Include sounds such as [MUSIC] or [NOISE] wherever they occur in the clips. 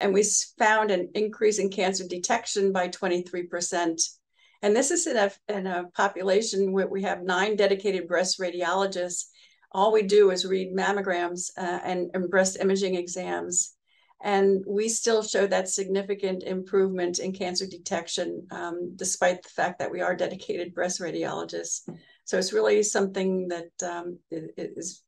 and we found an increase in cancer detection by 23%. And this is in a, in a population where we have nine dedicated breast radiologists. All we do is read mammograms uh, and, and breast imaging exams. And we still show that significant improvement in cancer detection, um, despite the fact that we are dedicated breast radiologists. So it's really something that um, is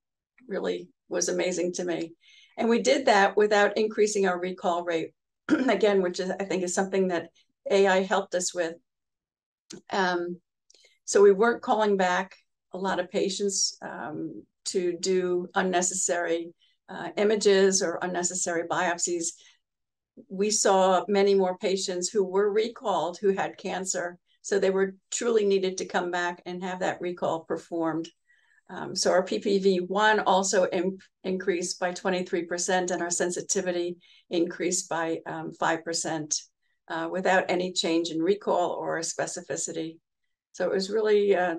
really was amazing to me. And we did that without increasing our recall rate, [CLEARS THROAT] again, which is, I think is something that AI helped us with. Um, so we weren't calling back a lot of patients um, to do unnecessary uh, images or unnecessary biopsies. We saw many more patients who were recalled who had cancer. So they were truly needed to come back and have that recall performed. Um, so our PPV1 also in, increased by 23% and our sensitivity increased by um, 5% uh, without any change in recall or specificity. So it was really, uh,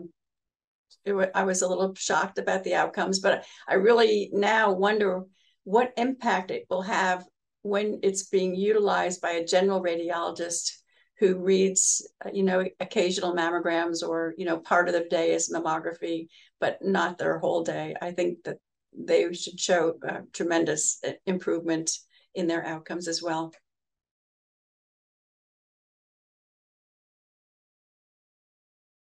it I was a little shocked about the outcomes, but I really now wonder what impact it will have when it's being utilized by a general radiologist who reads, uh, you know, occasional mammograms or, you know, part of the day is mammography, but not their whole day. I think that they should show uh, tremendous uh, improvement in their outcomes as well.